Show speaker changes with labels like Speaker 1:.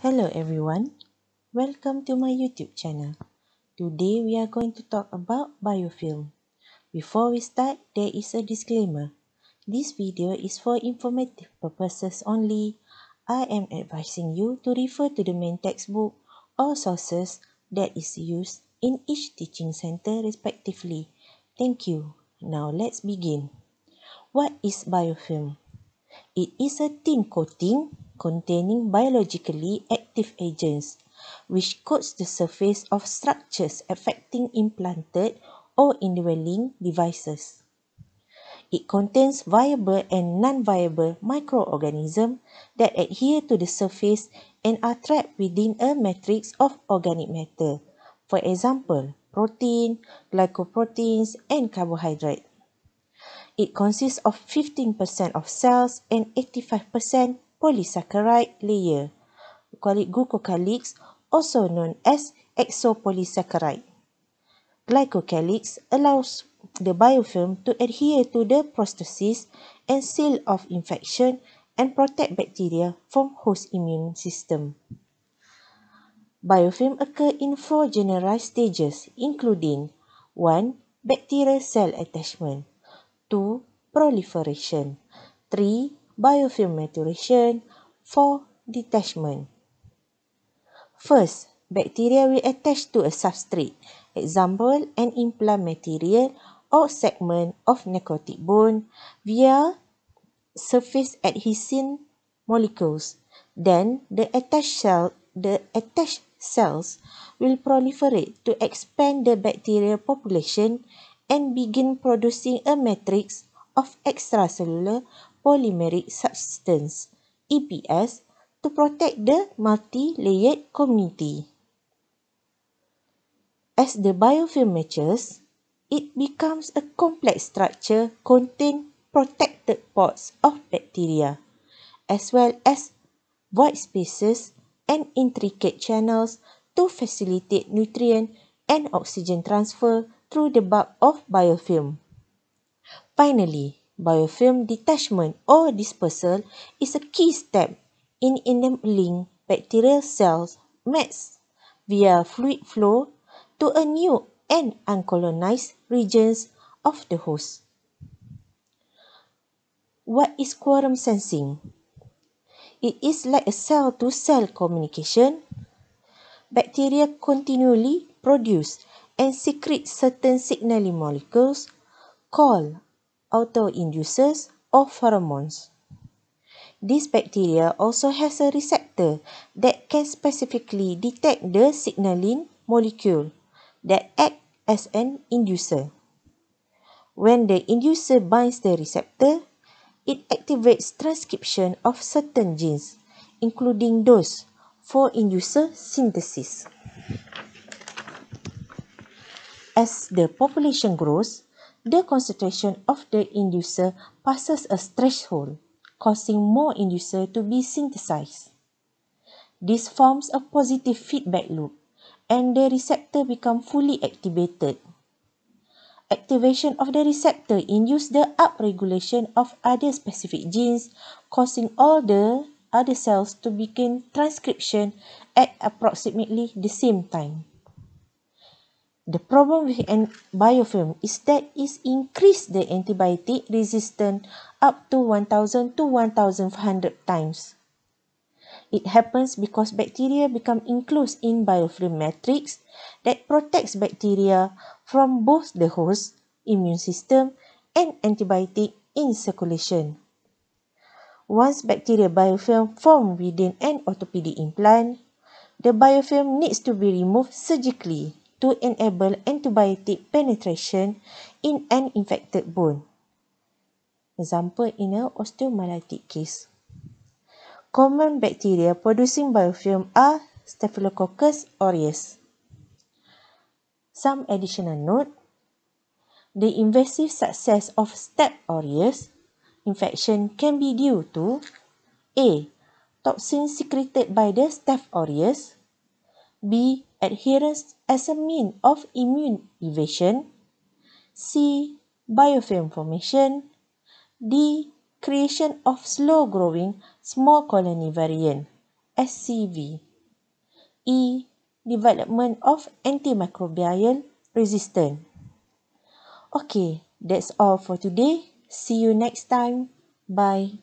Speaker 1: Hello everyone, welcome to my YouTube channel. Today we are going to talk about biofilm. Before we start, there is a disclaimer. This video is for informative purposes only. I am advising you to refer to the main textbook or sources that is used in each teaching center respectively. Thank you. Now let's begin. What is biofilm? It is a thin coating containing biologically active agents which coats the surface of structures affecting implanted or indwelling devices. It contains viable and non-viable microorganisms that adhere to the surface and are trapped within a matrix of organic matter. For example, protein, glycoproteins and carbohydrate. It consists of 15% of cells and 85% polysaccharide layer. Glucocalyx, also known as exopolysaccharide. Glycocalyx allows the biofilm to adhere to the prosthesis and seal of infection and protect bacteria from host immune system. Biofilm occur in four generalized stages, including 1. Bacterial cell attachment 2. Proliferation 3. Biofilm maturation 4. Detachment First, bacteria will attach to a substrate, example an implant material or segment of necrotic bone via surface adhesion molecules. Then the attached cell the attached cells will proliferate to expand the bacterial population and begin producing a matrix of extracellular polymeric substance EPS to protect the multi-layered community. As the biofilm matures, it becomes a complex structure containing protected pods of bacteria, as well as void spaces and intricate channels to facilitate nutrient and oxygen transfer through the bulk of biofilm. Finally, biofilm detachment or dispersal is a key step in enabling bacterial cells mass via fluid flow to a new and uncolonized regions of the host. What is quorum sensing? It is like a cell-to-cell -cell communication. Bacteria continually produce and secrete certain signaling molecules called autoinducers or pheromones. This bacteria also has a receptor that can specifically detect the signaling molecule that act as an inducer. When the inducer binds the receptor, it activates transcription of certain genes, including those for inducer synthesis. As the population grows, the concentration of the inducer passes a threshold, causing more inducer to be synthesized. This forms a positive feedback loop, and the receptor becomes fully activated. Activation of the receptor induces the upregulation of other specific genes, causing all the other cells to begin transcription at approximately the same time. The problem with biofilm is that it increases the antibiotic resistance up to 1000 to 1500 times. It happens because bacteria become enclosed in biofilm matrix that protects bacteria from both the host, immune system and antibiotic in circulation. Once bacteria biofilm form within an orthopedic implant, the biofilm needs to be removed surgically to enable antibiotic penetration in an infected bone. Example in an osteomyelitis case. Common bacteria producing biofilm are Staphylococcus aureus. Some additional note. The invasive success of Staph aureus infection can be due to A. Toxins secreted by the Staph aureus B. Adherence as a mean of immune evasion. C. Biofilm formation. D. Creation of slow-growing small colony variant, SCV. E. Development of antimicrobial resistance. Okay, that's all for today. See you next time. Bye.